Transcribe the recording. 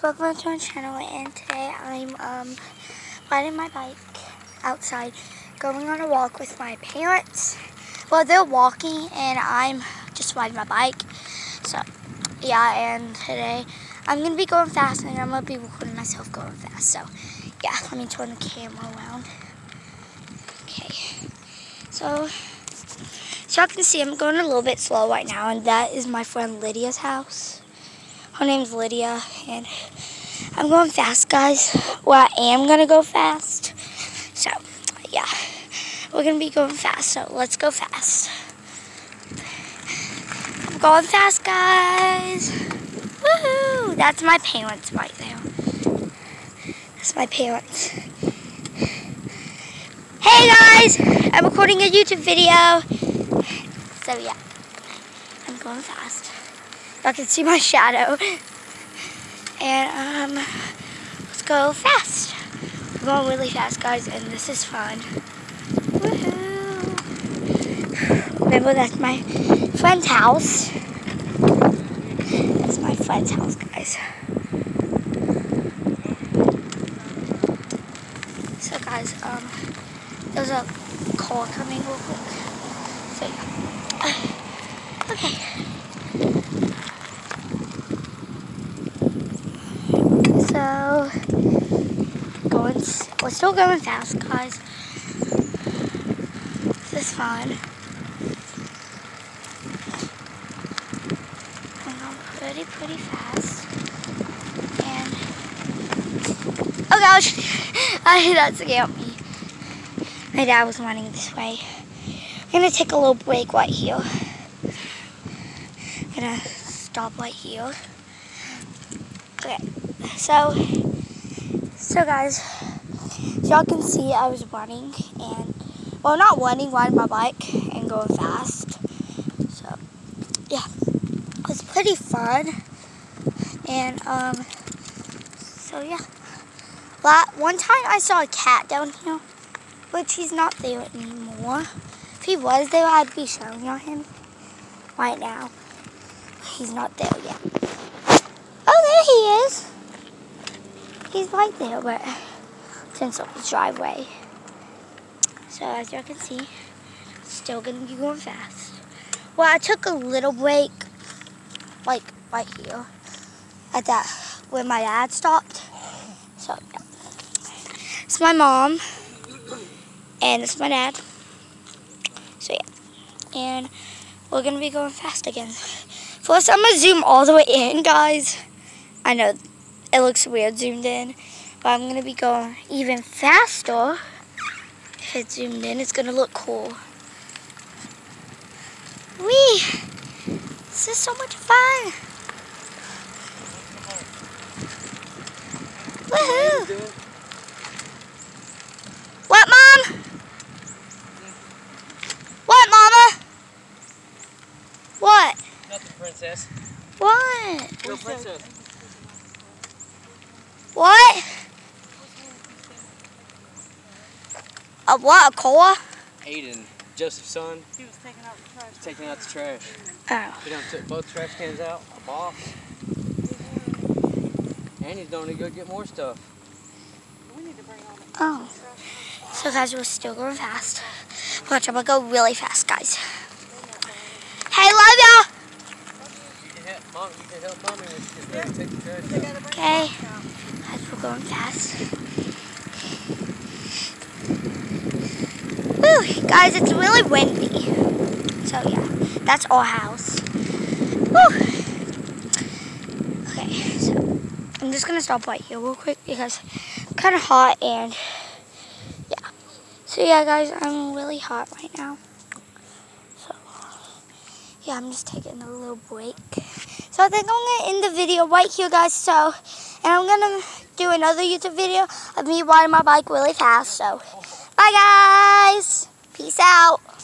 Welcome to my channel and today I'm um, riding my bike outside going on a walk with my parents. Well they're walking and I'm just riding my bike. So yeah and today I'm going to be going fast and I'm going to be recording myself going fast. So yeah let me turn the camera around. Okay so so y'all can see I'm going a little bit slow right now and that is my friend Lydia's house. Her name's Lydia, and I'm going fast, guys. Well, I am going to go fast. So, yeah, we're going to be going fast, so let's go fast. I'm going fast, guys. Woohoo! That's my parents right there. That's my parents. Hey, guys! I'm recording a YouTube video. So, yeah, I'm going fast. I can see my shadow. And um, let's go fast. We're going really fast, guys, and this is fun. Remember, that's my friend's house. That's my friend's house, guys. So, guys, um, there's a car coming real quick. So, yeah. Okay. So, going, we're still going fast, guys. This is fun. We're going pretty, pretty fast. And, oh gosh, I, that scared me. My dad was running this way. I'm gonna take a little break right here. I'm gonna stop right here. Okay so so guys y'all can see I was running and well not running riding my bike and going fast. So yeah it was pretty fun. And um so yeah. One time I saw a cat down here which he's not there anymore. If he was there I'd be showing you him right now. He's not there yet. Oh there he is. He's right there, but up the driveway. So as you can see, still gonna be going fast. Well, I took a little break, like right here, at that where my dad stopped. So yeah. it's my mom, and it's my dad. So yeah, and we're gonna be going fast again. First, I'm gonna zoom all the way in, guys. I know it looks weird zoomed in. But I'm going to be going even faster. If it's zoomed in, it's going to look cool. Wee! This is so much fun! Woohoo! What, Mom? What, Mama? What? Nothing, princess. What? No, princess. What? A what? A cola? Aiden, Joseph's son. He was taking out the trash. Taking out the trash. Oh. He done took both trash cans out, a box. And he's going to go get more stuff. We need to bring all the Oh. So guys, we're still going fast. Watch, I'm gonna go really fast, guys. Hey, love y'all! You can help mom, you can help mommy with take the trash out. Okay. Guys, we're going fast. Woo, guys, it's really windy. So yeah, that's our house. Okay, so I'm just gonna stop right here real quick because I'm kind of hot and yeah. So yeah, guys, I'm really hot right now. So yeah, I'm just taking a little break. So I think I'm gonna end the video right here, guys. So, and I'm gonna do another YouTube video of me riding my bike really fast. So, bye guys. Peace out.